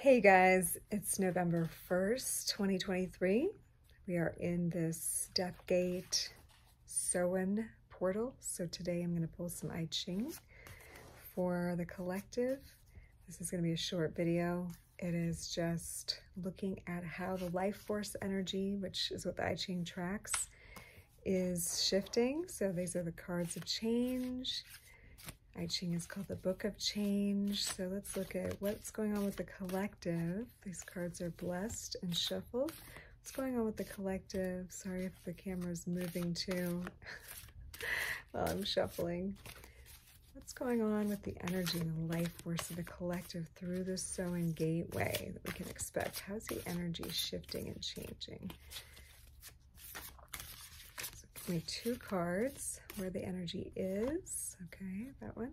Hey guys, it's November 1st, 2023. We are in this Death Gate Samhain portal. So today I'm going to pull some I Ching for the collective. This is going to be a short video. It is just looking at how the life force energy, which is what the I Ching tracks, is shifting. So these are the cards of change. I Ching is called the Book of Change. So let's look at what's going on with the collective. These cards are blessed and shuffled. What's going on with the collective? Sorry if the camera's moving too while I'm shuffling. What's going on with the energy and the life force of the collective through the Samhain gateway that we can expect? How's the energy shifting and changing? Me two cards where the energy is. Okay, that one.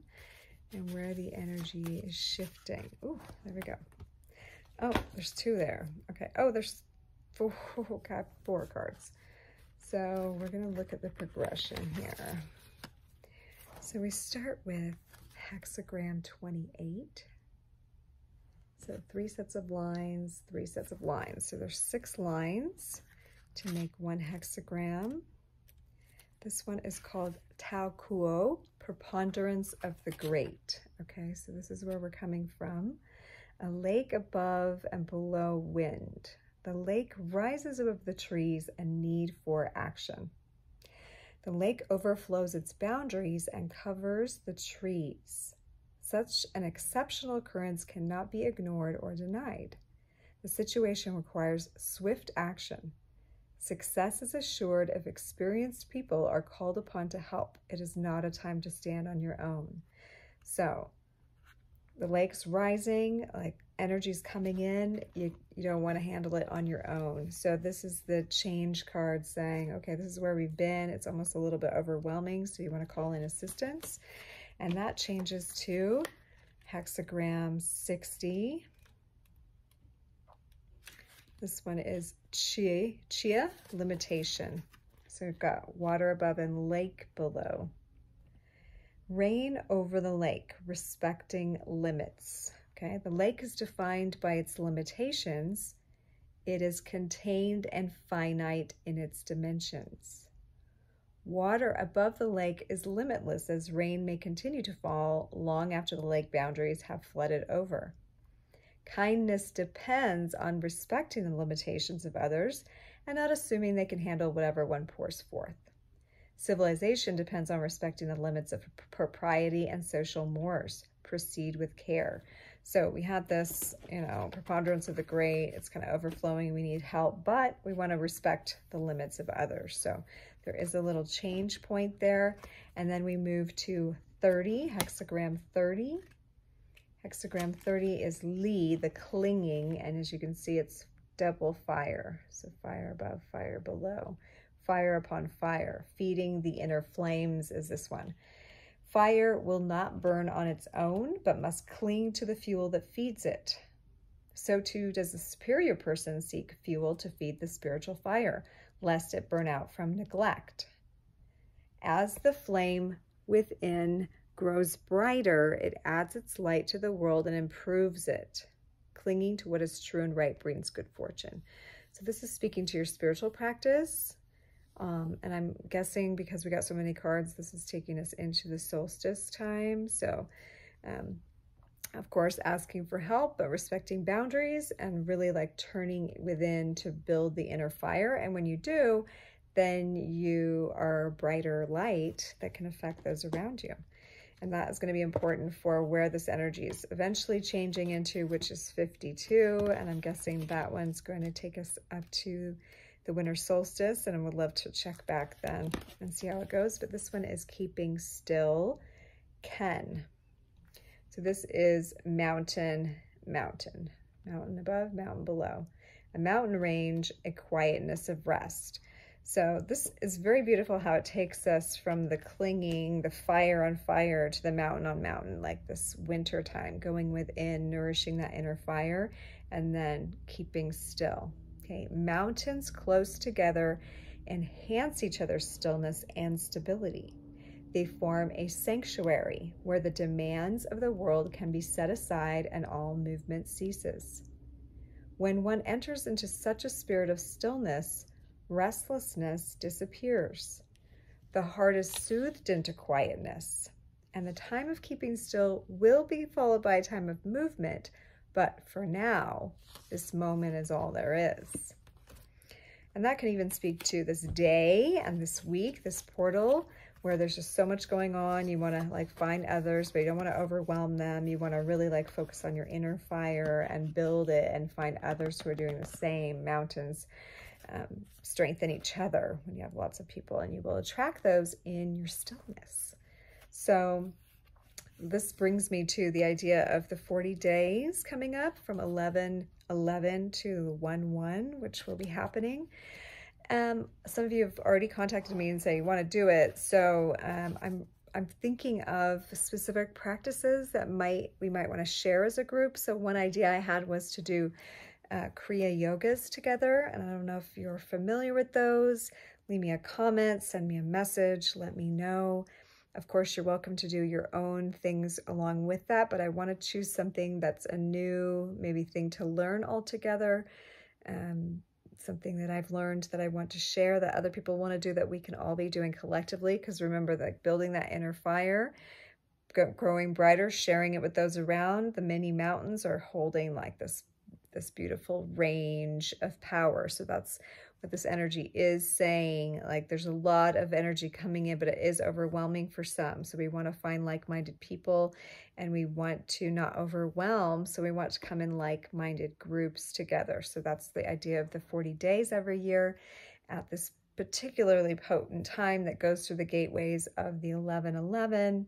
And where the energy is shifting. Oh, there we go. Oh, there's two there. Okay. Oh, there's four, four cards. So we're going to look at the progression here. So we start with hexagram 28. So three sets of lines, three sets of lines. So there's six lines to make one hexagram. This one is called Tau Kuo, Preponderance of the Great. Okay, so this is where we're coming from. A lake above and below wind. The lake rises above the trees and need for action. The lake overflows its boundaries and covers the trees. Such an exceptional occurrence cannot be ignored or denied. The situation requires swift action. Success is assured if experienced people are called upon to help. It is not a time to stand on your own. So, the lake's rising, like energy's coming in, you, you don't want to handle it on your own. So this is the change card saying, okay, this is where we've been. It's almost a little bit overwhelming, so you want to call in assistance. And that changes to hexagram 60. This one is chia, chia limitation. So we've got water above and lake below. Rain over the lake, respecting limits. Okay, the lake is defined by its limitations. It is contained and finite in its dimensions. Water above the lake is limitless as rain may continue to fall long after the lake boundaries have flooded over. Kindness depends on respecting the limitations of others and not assuming they can handle whatever one pours forth. Civilization depends on respecting the limits of propriety and social mores. Proceed with care. So we had this, you know, preponderance of the great. It's kind of overflowing. We need help, but we want to respect the limits of others. So there is a little change point there. And then we move to 30, hexagram 30. Hexagram 30 is Li, the clinging. And as you can see, it's double fire. So fire above, fire below. Fire upon fire. Feeding the inner flames is this one. Fire will not burn on its own, but must cling to the fuel that feeds it. So too does the superior person seek fuel to feed the spiritual fire, lest it burn out from neglect. As the flame within grows brighter, it adds its light to the world and improves it. Clinging to what is true and right brings good fortune. So this is speaking to your spiritual practice, um, and I'm guessing because we got so many cards, this is taking us into the solstice time. So, um, of course, asking for help, but respecting boundaries and really like turning within to build the inner fire. And when you do, then you are brighter light that can affect those around you. And that is going to be important for where this energy is eventually changing into, which is 52. And I'm guessing that one's going to take us up to the winter solstice, and I would love to check back then and see how it goes. But this one is Keeping Still Ken. So this is mountain, mountain, mountain above, mountain below. A mountain range, a quietness of rest. So this is very beautiful how it takes us from the clinging, the fire on fire to the mountain on mountain, like this winter time, going within, nourishing that inner fire, and then keeping still. Okay, mountains close together enhance each other's stillness and stability. They form a sanctuary where the demands of the world can be set aside and all movement ceases. When one enters into such a spirit of stillness, restlessness disappears. The heart is soothed into quietness, and the time of keeping still will be followed by a time of movement, but for now, this moment is all there is. And that can even speak to this day and this week, this portal, where there's just so much going on. You want to like find others, but you don't want to overwhelm them. You want to really like focus on your inner fire and build it and find others who are doing the same. Mountains um, strengthen each other when you have lots of people, and you will attract those in your stillness. So, this brings me to the idea of the 40 days coming up from 11 11 to 1 1, which will be happening. Um, some of you have already contacted me and say you want to do it. So um, I'm I'm thinking of specific practices that might we might want to share as a group. So one idea I had was to do uh, Kriya yogas together, and I don't know if you're familiar with those. Leave me a comment, send me a message, let me know. Of course, you're welcome to do your own things along with that, but I want to choose something that's a new, maybe thing to learn altogether. Um, something that I've learned that I want to share that other people want to do that we can all be doing collectively. Because remember, like building that inner fire, growing brighter, sharing it with those around. The many mountains are holding like this this beautiful range of power. So that's what this energy is saying. Like there's a lot of energy coming in, but it is overwhelming for some. So we want to find like-minded people and we want to not overwhelm. So we want to come in like-minded groups together. So that's the idea of the 40 days every year at this particularly potent time that goes through the gateways of the 1111,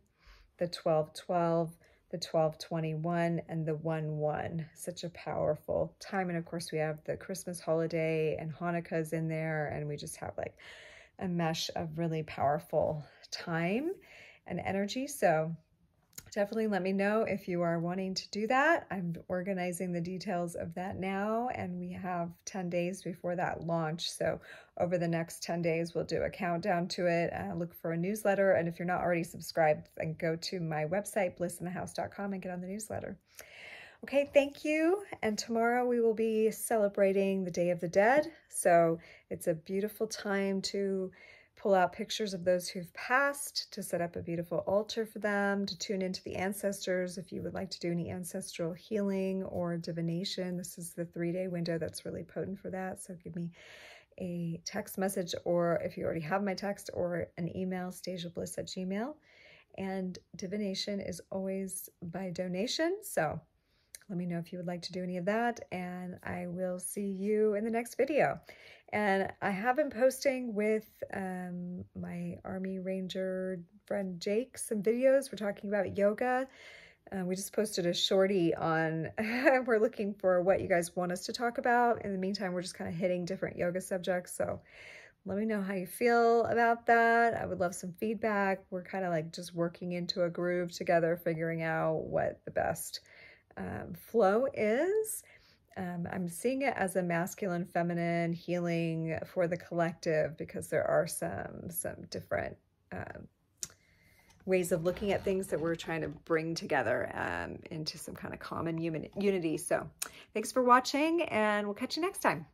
the 1212, the 1221 and the 1 1. Such a powerful time. And of course, we have the Christmas holiday and Hanukkah's in there, and we just have like a mesh of really powerful time and energy. So definitely let me know if you are wanting to do that. I'm organizing the details of that now, and we have 10 days before that launch. So over the next 10 days, we'll do a countdown to it. Uh, look for a newsletter, and if you're not already subscribed, then go to my website, blissinthehouse.com, and get on the newsletter. Okay, thank you. And tomorrow we will be celebrating the Day of the Dead. So it's a beautiful time to pull out pictures of those who've passed, to set up a beautiful altar for them, to tune into the ancestors if you would like to do any ancestral healing or divination. This is the three-day window that's really potent for that. So give me a text message or if you already have my text or an email, stasiabliss at gmail. And divination is always by donation. So let me know if you would like to do any of that. And I will see you in the next video. And I have been posting with um, my Army Ranger friend Jake some videos. We're talking about yoga. Uh, we just posted a shorty on, we're looking for what you guys want us to talk about. In the meantime, we're just kind of hitting different yoga subjects. So let me know how you feel about that. I would love some feedback. We're kind of like just working into a groove together, figuring out what the best um, flow is. Um, I'm seeing it as a masculine, feminine healing for the collective because there are some some different um, ways of looking at things that we're trying to bring together um, into some kind of common human unity. So thanks for watching and we'll catch you next time.